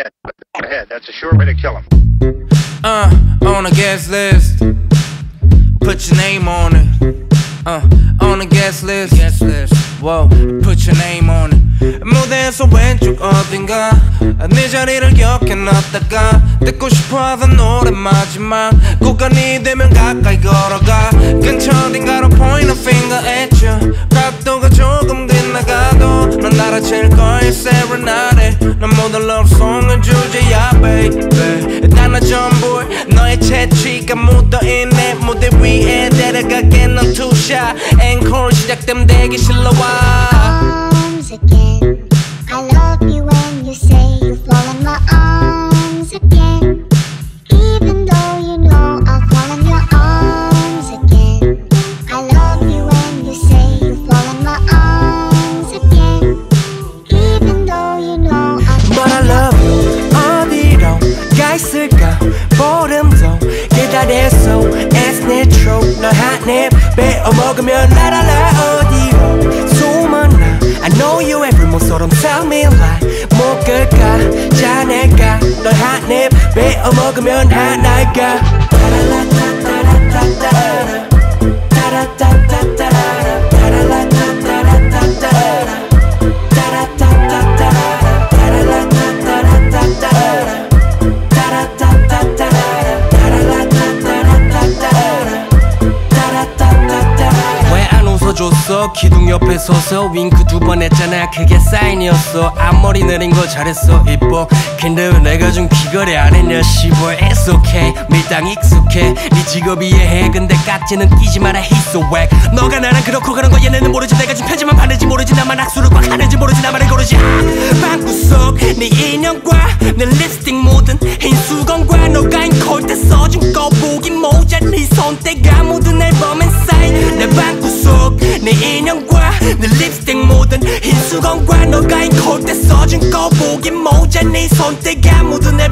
ahead. Go ahead. That's a sure way to kill him. Uh, on a guest list. Put your name on it. Uh, on a guest list. Guest list. Whoa, put your name on it. 무대에서 왼쪽 어딘가 네 자리를 기억해 놨다가 듣고 싶어 하던 노래 마지막 구간이 되면 가까이 걸어가 근처 어딘가로 point a finger at you 각도가 조금 빗나가도 넌 알아챌 거야 serenade 넌 모든 song의 주제야 baby. 단나 전부 너의 체취가 묻어있네. 무대 위에 데려가게 넌 two shot. 앵콜 시작되면 대기실로 와. I 너 한입 베어 먹으면 라라라 어디로? 소문나. I know you every 모처럼 tell me lie. 못 끌까? 자네가 널 한입 베어 먹으면 하나가. 따라라따따라따따라 기둥 옆에 서서 윙크 두 번 했잖아. 그게 사인이었어. 앞머리 내린 거 잘했어. 이뻐. 근데 왜 내가 좀 귀걸이 안 했냐 시벌 It's okay. 밀당 익숙해. 네 직업 이해해. 근데 깍지는 끼지 마라. He's so wack 너가 나랑 그렇고 그런 거 얘네는 모르지. 내가 지금 편지만 받는지 모르지. 나만 악수를 꽉 하는지 모르지. 나만을 고르지. 방구석. 네 인형과 내 립스틱 묻은 흰 수건과 너가 인콜때 써준 거북이 모자 네 손때가 묻은 립스틱 묻은 흰 수건과 너가 인콜때 써준 거북이 모자 네 손때가 묻은 앨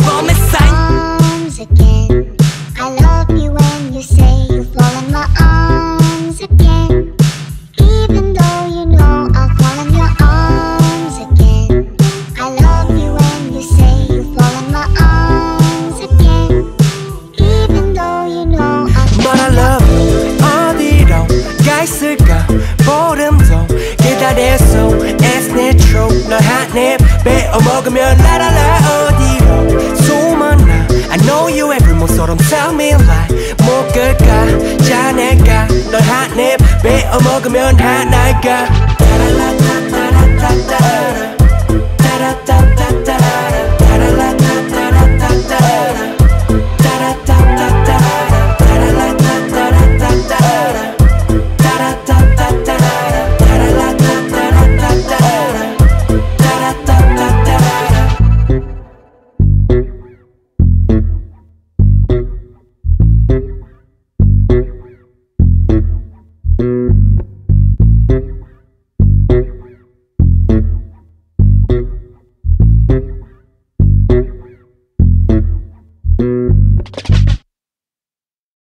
널 한입 베어 먹으면 라라라 어디로 소문나. I know you every 모처럼 tell me lie 못 끌까? 자네가 널 한입 베어 먹으면 하나가